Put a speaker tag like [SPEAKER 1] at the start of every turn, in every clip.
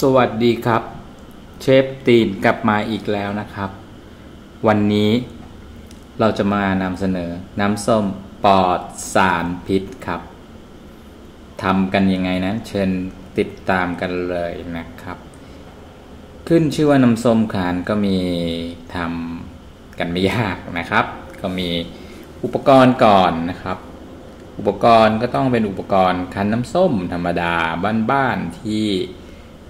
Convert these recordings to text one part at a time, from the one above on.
[SPEAKER 1] สวัสดีครับ เชฟตีนกลับมาอีกแล้วนะครับ วันนี้เราจะมานำเสนอน้ำส้มปลอดสารพิษครับทำกันยังไงนะ เชิญติดตามกันเลยนะครับ ขึ้นชื่อว่าน้ำส้มขานก็มีทำกันไม่ยากนะครับ ก็มีอุปกรณ์ก่อนนะครับอุปกรณ์ก็ต้องเป็นอุปกรณ์คันน้ำส้มธรรมดาบ้านๆที่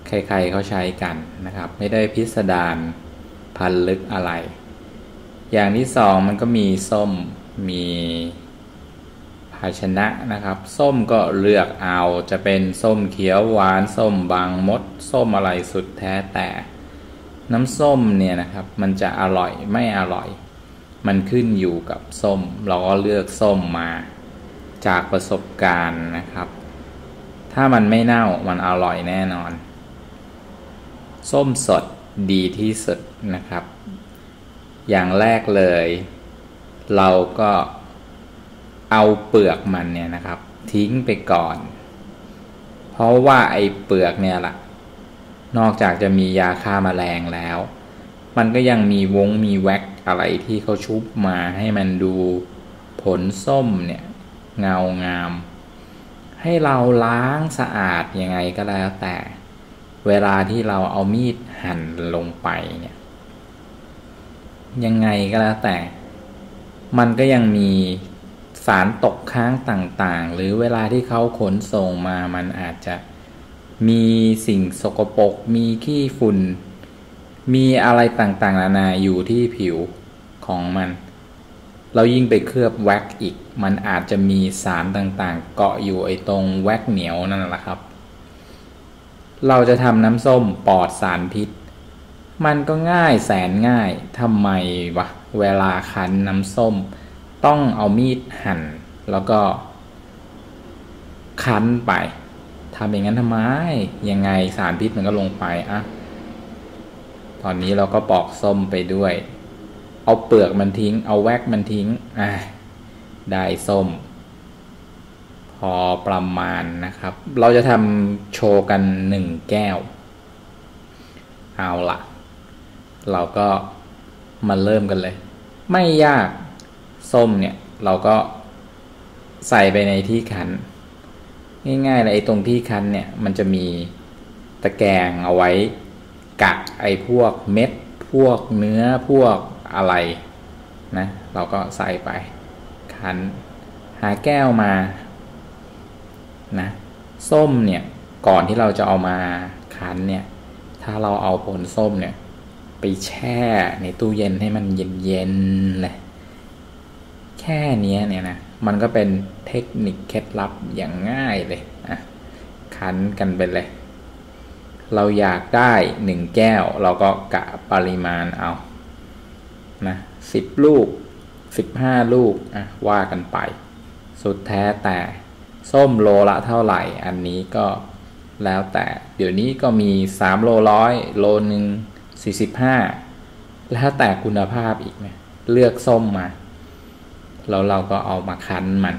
[SPEAKER 1] ใครๆเขาใช้กันนะครับ ไม่ได้พิสดารพันลึกอะไร อย่างที่สองมันก็มีส้มมีภาชนะนะครับ ส้มก็เลือกเอาจะเป็นส้มเขียวหวานส้มบางมด ส้มอะไรสุดแท้แต่น้ำส้มเนี่ยนะครับมันจะอร่อยไม่อร่อย มันขึ้นอยู่กับส้ม เราก็เลือกส้มมาจากประสบการณ์นะครับ ถ้ามันไม่เน่ามันอร่อยแน่นอน ส้มสดดีที่สุดนะครับ อย่างแรกเลย เราก็เอาเปลือกมันเนี่ยนะครับ ทิ้งไปก่อน เพราะว่าไอ้เปลือกเนี่ยแหละนอกจากจะมียาฆ่ามาแมลงแล้ว มันก็ยังมีวงมีแว็กอะไรที่เขาชุบมาให้มันดูผลส้มเนี่ย เงางาม ให้เราล้างสะอาดยังไงก็แล้วแต่ เวลาที่เราเอามีดหั่นลงไปเนี่ย ยังไงก็แล้วแต่ มันก็ยังมีสารตกค้างต่างๆ หรือเวลาที่เขาขนส่งมามันอาจจะมีสิ่งสกปรกมีขี้ฝุ่น มีอะไรต่างๆนานาอยู่ที่ผิวของมัน เรายิ่งไปเคลือบแว็กอีก มันอาจจะมีสารต่างๆ เกาะอยู่ไอ้ตรงแว็กเหนียวนั่นแหละครับ เราจะทำน้ำส้มปลอดสารพิษ มันก็ง่ายแสนง่ายทำไมวะเวลาคั้นน้ำส้ม ต้องเอามีดหั่น แล้วก็คั้นไปทำอย่างนั้นทำไมยังไงสารพิษมันก็ลงไปอะตอนนี้เราก็ปอกส้มไปด้วย เอาเปลือกมันทิ้ง เอาแว็กมันทิ้งอะได้ส้ม อประมาณนะครับ เราจะทำโชว์กันหนึ่งแก้ว เอาละเราก็มาเริ่มกันเลย ไม่ยากส้มเนี่ยเราก็ใส่ไปในที่คันง่ายๆเลยไอ้ตรงที่คันเนี่ยมันจะมีตะแกรงเอาไว้กักไอ้พวกเม็ด พวกเนื้อพวกอะไรนะเราก็ใส่ไปคันหาแก้วมา นะส้มเนี่ยก่อนที่เราจะเอามาคันเนี่ยถ้าเราเอาผลส้มเนี่ยไปแช่ในตู้เย็นให้มันเย็นๆเลยแค่นี้เนี่ยนะมันก็เป็นเทคนิคเคล็ดลับอย่างง่ายเลยอะคันกันไปเลย เราอยากได้หนึ่งแก้ว เราก็กะปริมาณเอานะสิบลูกสิบห้าลูกอะว่ากันไป สุดแท้แต่ ส้มโลละเท่าไหร่ อันนี้ก็แล้วแต่เดี๋ยวนี้ก็มีสามโลร้อยโลหนึ่งสี่สิบห้าแล้วแต่คุณภาพอีกนะเลือกส้มมาแล้วเราก็เอามาคั้นมัน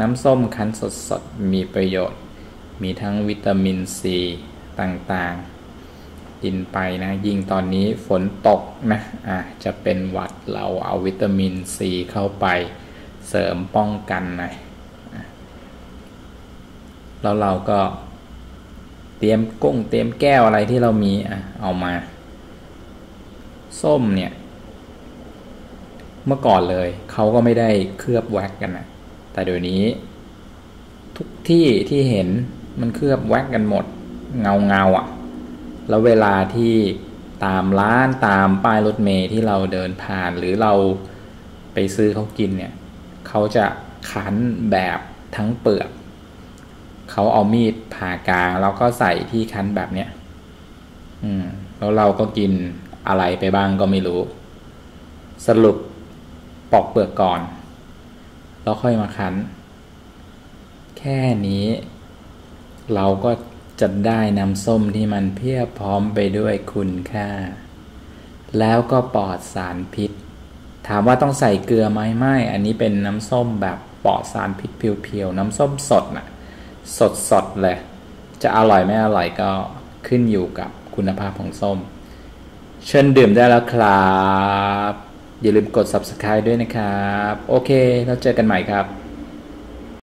[SPEAKER 1] น้ำส้มคั้นสดๆ มีประโยชน์ มีทั้งวิตามินซีต่างๆ กินไปนะ ยิ่งตอนนี้ฝนตกนะอะจะเป็นหวัดเราเอาวิตามินซีเข้าไปเสริมป้องกันหน่อย แล้วเราก็ เตรียมกุ้งเตรียมแก้วอะไรที่เรามีอะเอามา ส้มเนี่ย เมื่อก่อนเลย เขาก็ไม่ได้เคลือบแว็กกันนะแต่เดี๋ยวนี้ ทุกที่ที่เห็นมันเคลือบแว็กกันหมด เงาเงาอะ่ะ แล้วเวลาที่ตามร้านตามป้ายรถเมย์ที่เราเดินผ่านหรือเราไปซื้อเขากินเนี่ย เขาจะคั้นแบบทั้งเปลือก เขาเอามีดผ่ากลาง แล้วก็ใส่ที่คั้นแบบเนี้ยอืม แล้วเราก็กินอะไรไปบ้างก็ไม่รู้ สรุปปอกเปลือกก่อน แล้วค่อยมาคั้น แค่นี้ เราก็จะได้น้ำส้มที่มันเพียบพร้อมไปด้วยคุณค่า แล้วก็ปลอดสารพิษ ถามว่าต้องใส่เกลือไหมไม่ อันนี้เป็นน้ำส้มแบบปลอดสารพิษเพียวๆ น้ำส้มสดน่ะ สดๆเลย จะอร่อยไม่อร่อยก็ขึ้นอยู่กับคุณภาพของส้ม เชิญดื่มได้แล้วครับ อย่าลืมกด subscribe ด้วยนะครับ โอเค แล้วเจอกันใหม่ครับ